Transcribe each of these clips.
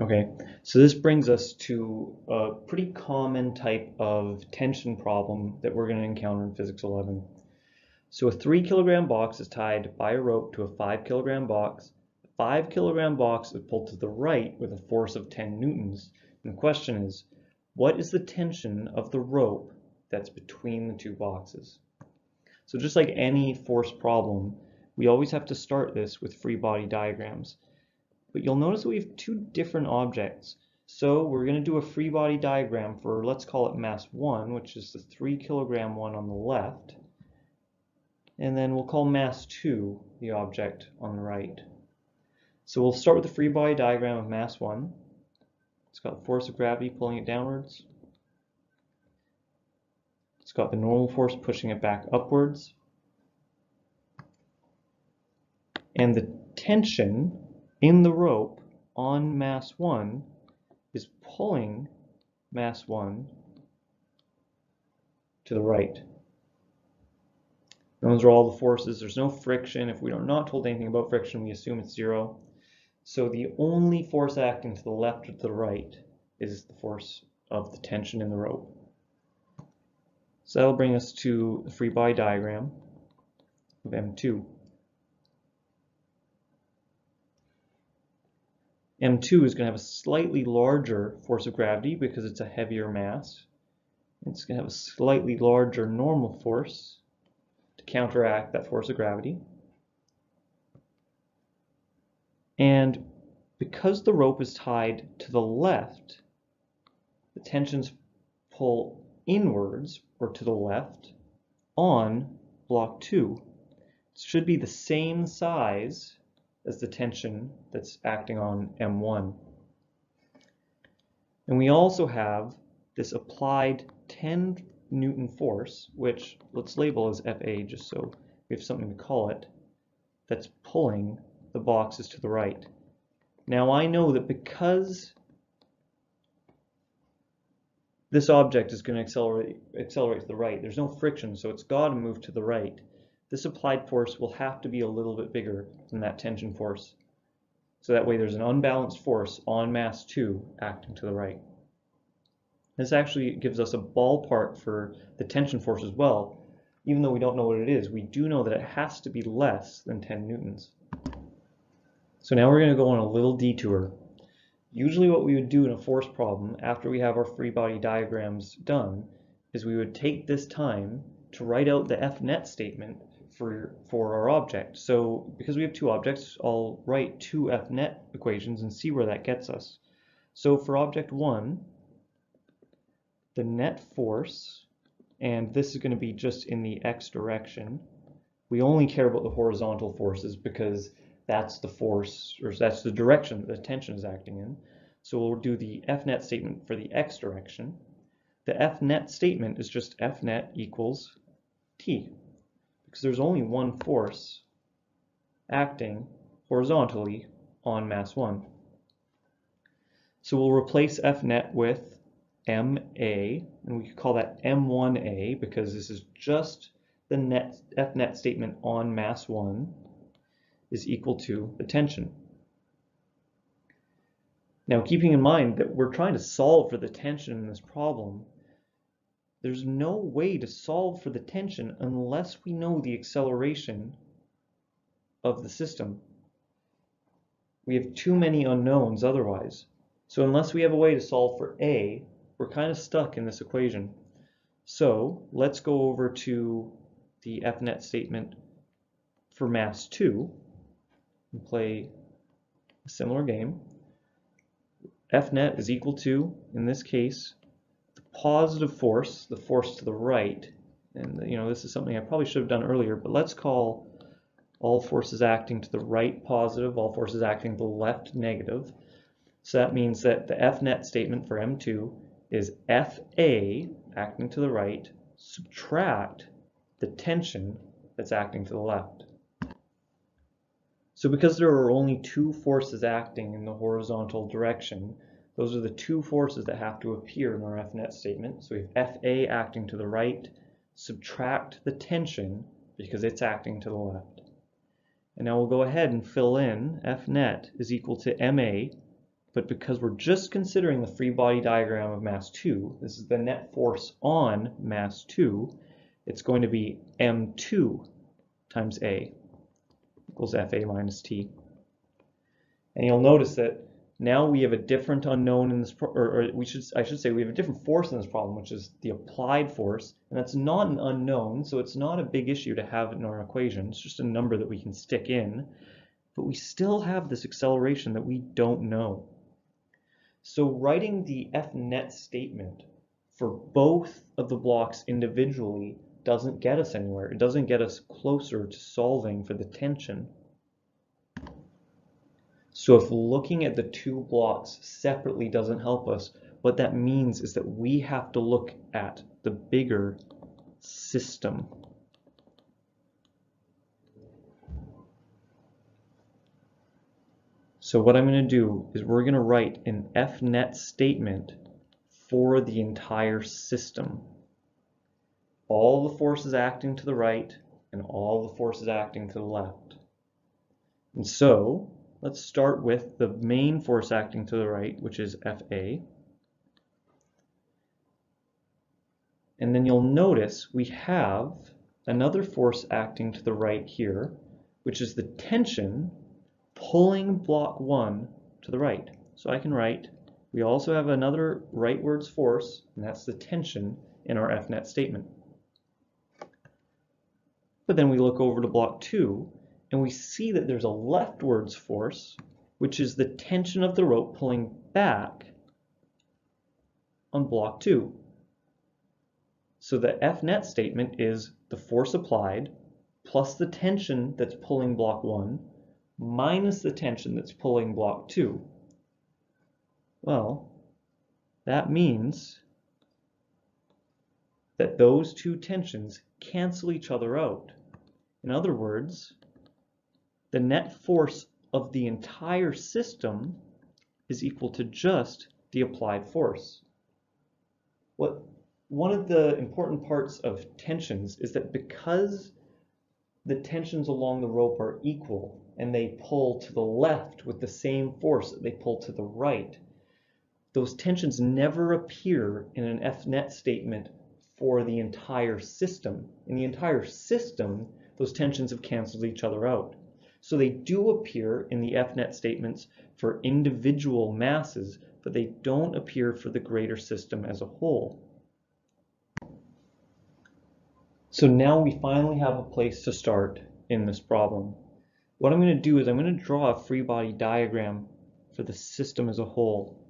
Okay, so this brings us to a pretty common type of tension problem that we're going to encounter in Physics 11. So a 3 kilogram box is tied by a rope to a 5 kilogram box. A 5 kilogram box is pulled to the right with a force of 10 newtons. And the question is, what is the tension of the rope that's between the two boxes? So just like any force problem, we always have to start this with free body diagrams. But you'll notice that we have two different objects. So we're going to do a free body diagram for, let's call it mass 1, which is the 3 kilogram one on the left. And then we'll call mass 2 the object on the right. So we'll start with the free body diagram of mass 1. It's got force of gravity pulling it downwards. It's got the normal force pushing it back upwards. And the tension in the rope on mass 1 is pulling mass 1 to the right. Those are all the forces. There's no friction. If we are not told anything about friction, we assume it's zero. So the only force acting to the left or to the right is the force of the tension in the rope. So that'll bring us to the free body diagram of M2. M2 is going to have a slightly larger force of gravity because it's a heavier mass. It's going to have a slightly larger normal force to counteract that force of gravity. And because the rope is tied to the left, the tensions pull inwards or to the left on block 2. It should be the same size as the tension that's acting on M1. And we also have this applied 10 Newton force, which let's label as FA just so we have something to call it, that's pulling the boxes to the right. Now I know that because this object is going to accelerate, accelerate to the right, there's no friction, so it's got to move to the right this applied force will have to be a little bit bigger than that tension force. So that way there's an unbalanced force on mass 2 acting to the right. This actually gives us a ballpark for the tension force as well. Even though we don't know what it is, we do know that it has to be less than 10 newtons. So now we're going to go on a little detour. Usually what we would do in a force problem after we have our free body diagrams done is we would take this time to write out the FNet statement for, for our object. So because we have two objects, I'll write two FNet equations and see where that gets us. So for object one, the net force, and this is going to be just in the x direction. We only care about the horizontal forces because that's the force, or that's the direction that the tension is acting in. So we'll do the FNet statement for the x direction. The FNet statement is just FNet equals T because there's only one force acting horizontally on mass 1. So we'll replace Fnet with MA, and we could call that M1A because this is just the net Fnet statement on mass 1 is equal to the tension. Now keeping in mind that we're trying to solve for the tension in this problem, there's no way to solve for the tension unless we know the acceleration of the system. We have too many unknowns otherwise. So unless we have a way to solve for A, we're kind of stuck in this equation. So let's go over to the FNet statement for mass 2 and play a similar game. FNet is equal to, in this case, positive force, the force to the right, and you know this is something I probably should have done earlier, but let's call all forces acting to the right positive, all forces acting to the left negative. So that means that the FNet statement for M2 is FA acting to the right, subtract the tension that's acting to the left. So because there are only two forces acting in the horizontal direction, those are the two forces that have to appear in our FNet statement. So we have FA acting to the right, subtract the tension because it's acting to the left. And now we'll go ahead and fill in FNet is equal to MA but because we're just considering the free body diagram of mass 2, this is the net force on mass 2, it's going to be m2 times a equals fa minus t. And you'll notice that now we have a different unknown in this, or, or, we should, I should say, we have a different force in this problem, which is the applied force, and that's not an unknown, so it's not a big issue to have in our equation. It's just a number that we can stick in, but we still have this acceleration that we don't know. So writing the F-net statement for both of the blocks individually doesn't get us anywhere. It doesn't get us closer to solving for the tension. So if looking at the two blocks separately doesn't help us, what that means is that we have to look at the bigger system. So what I'm going to do is we're going to write an FNet statement for the entire system. All the forces acting to the right and all the forces acting to the left. And so let's start with the main force acting to the right, which is FA. And then you'll notice we have another force acting to the right here, which is the tension pulling block 1 to the right. So I can write, we also have another rightwards force, and that's the tension in our FNet statement. But then we look over to block 2, and we see that there's a leftwards force, which is the tension of the rope pulling back on block 2. So the FNet statement is the force applied plus the tension that's pulling block 1 minus the tension that's pulling block 2. Well, that means that those two tensions cancel each other out. In other words, the net force of the entire system is equal to just the applied force. What one of the important parts of tensions is that because the tensions along the rope are equal and they pull to the left with the same force that they pull to the right, those tensions never appear in an FNet statement for the entire system. In the entire system, those tensions have canceled each other out. So they do appear in the FNet statements for individual masses, but they don't appear for the greater system as a whole. So now we finally have a place to start in this problem. What I'm going to do is I'm going to draw a free body diagram for the system as a whole.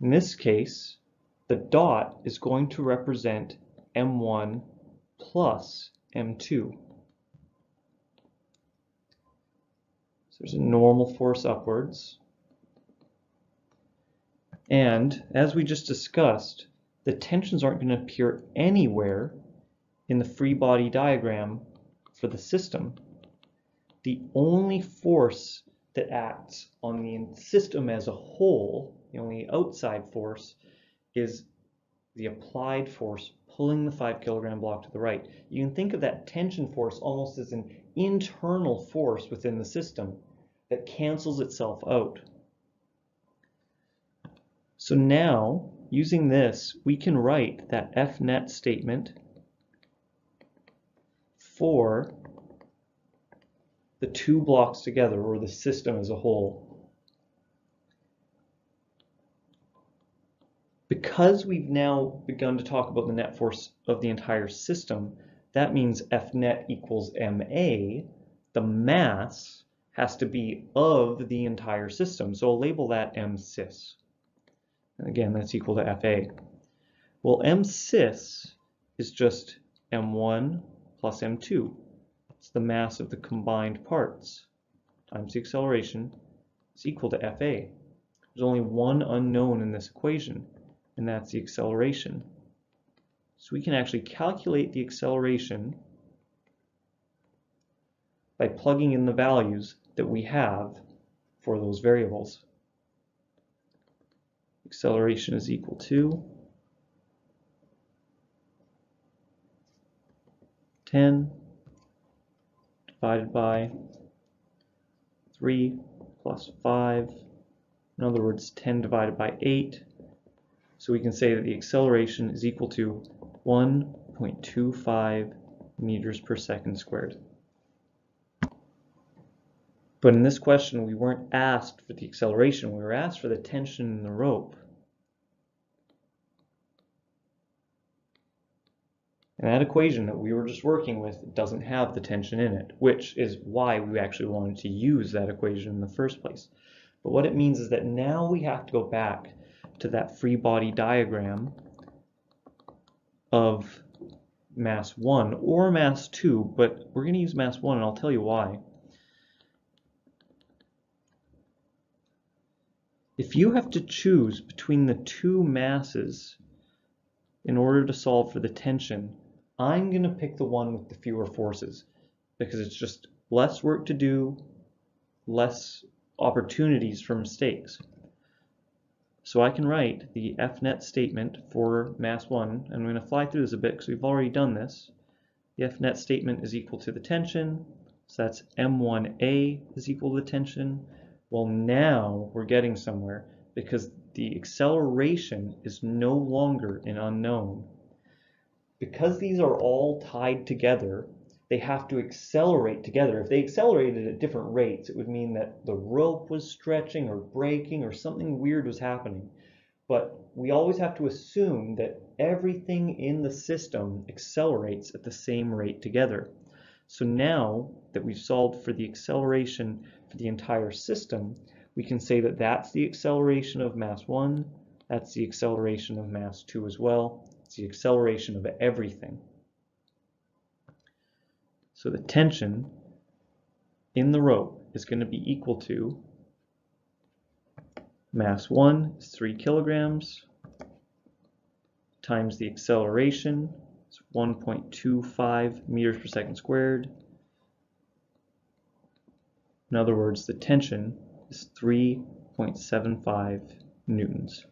In this case, the dot is going to represent M1 plus M2. So there's a normal force upwards. And as we just discussed, the tensions aren't going to appear anywhere in the free body diagram for the system. The only force that acts on the system as a whole, the only outside force, is the applied force pulling the 5 kilogram block to the right. You can think of that tension force almost as an internal force within the system that cancels itself out. So now, using this, we can write that F net statement for the two blocks together, or the system as a whole. Because we've now begun to talk about the net force of the entire system, that means Fnet equals MA, the mass has to be of the entire system. So I'll label that M sys. And again, that's equal to FA. Well, M sys is just M1 plus M2. It's the mass of the combined parts times the acceleration is equal to FA. There's only one unknown in this equation, and that's the acceleration. So we can actually calculate the acceleration by plugging in the values that we have for those variables acceleration is equal to 10 divided by 3 plus 5. In other words, 10 divided by 8. So we can say that the acceleration is equal to 1.25 meters per second squared. But in this question, we weren't asked for the acceleration, we were asked for the tension in the rope. And that equation that we were just working with doesn't have the tension in it, which is why we actually wanted to use that equation in the first place. But what it means is that now we have to go back to that free body diagram of mass 1 or mass 2, but we're going to use mass 1 and I'll tell you why. If you have to choose between the two masses in order to solve for the tension, I'm going to pick the one with the fewer forces because it's just less work to do, less opportunities for mistakes. So I can write the FNet statement for mass 1, and I'm going to fly through this a bit because we've already done this. The FNet statement is equal to the tension, so that's M1A is equal to the tension. Well, now we're getting somewhere because the acceleration is no longer an unknown because these are all tied together, they have to accelerate together. If they accelerated at different rates, it would mean that the rope was stretching or breaking or something weird was happening. But we always have to assume that everything in the system accelerates at the same rate together. So now that we've solved for the acceleration for the entire system, we can say that that's the acceleration of mass 1, that's the acceleration of mass 2 as well, it's the acceleration of everything. So the tension in the rope is going to be equal to mass 1 is 3 kilograms times the acceleration is 1.25 meters per second squared. In other words, the tension is 3.75 newtons.